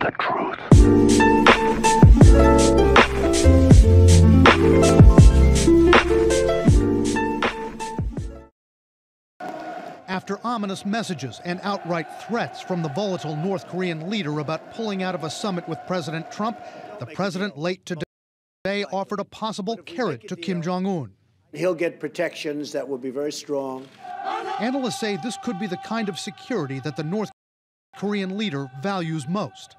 the truth. After ominous messages and outright threats from the volatile North Korean leader about pulling out of a summit with President Trump, the president late today offered a possible carrot to Kim Jong un. He'll get protections that will be very strong. Analysts say this could be the kind of security that the North Korean leader values most.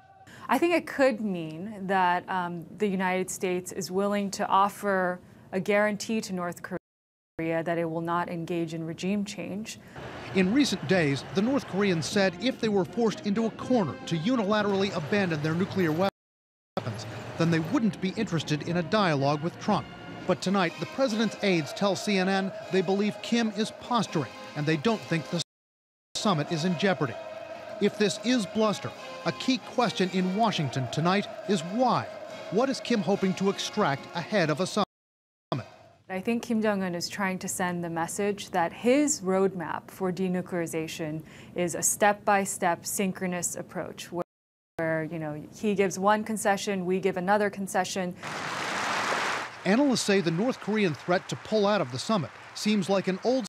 I think it could mean that um, the United States is willing to offer a guarantee to North Korea that it will not engage in regime change. In recent days, the North Koreans said if they were forced into a corner to unilaterally abandon their nuclear weapons, then they wouldn't be interested in a dialogue with Trump. But tonight, the president's aides tell CNN they believe Kim is posturing and they don't think the summit is in jeopardy. If this is bluster, a key question in Washington tonight is why? What is Kim hoping to extract ahead of a summit? I think Kim Jong un is trying to send the message that his roadmap for denuclearization is a step by step synchronous approach where, where, you know, he gives one concession, we give another concession. Analysts say the North Korean threat to pull out of the summit seems like an old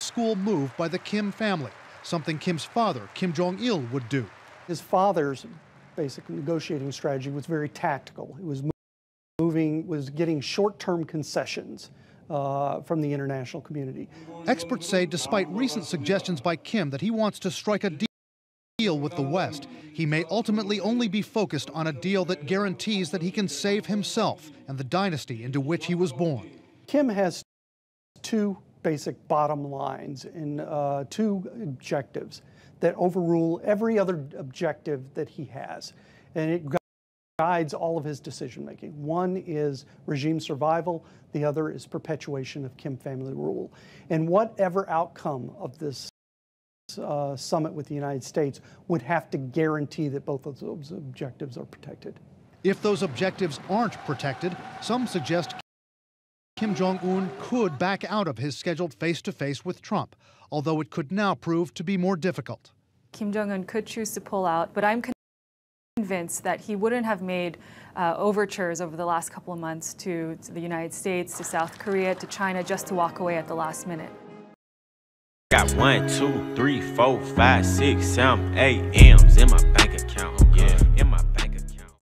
school move by the Kim family, something Kim's father, Kim Jong il, would do. His father's basic negotiating strategy was very tactical. It was moving, was getting short term concessions. Uh, from the international community. Experts say, despite recent suggestions by Kim that he wants to strike a deal with the West, he may ultimately only be focused on a deal that guarantees that he can save himself and the dynasty into which he was born. Kim has two basic bottom lines in uh, two objectives that overrule every other objective that he has. And it guides all of his decision making. One is regime survival, the other is perpetuation of Kim family rule. And whatever outcome of this uh, summit with the United States would have to guarantee that both of those objectives are protected. If those objectives aren't protected, some suggest Kim Jong un could back out of his scheduled face to face with Trump, although it could now prove to be more difficult. Kim Jong un could choose to pull out, but I'm convinced that he wouldn't have made uh, overtures over the last couple of months to, to the United States, to South Korea, to China, just to walk away at the last minute. Got one, two, three, four, five, six, seven, eight M's in my bank.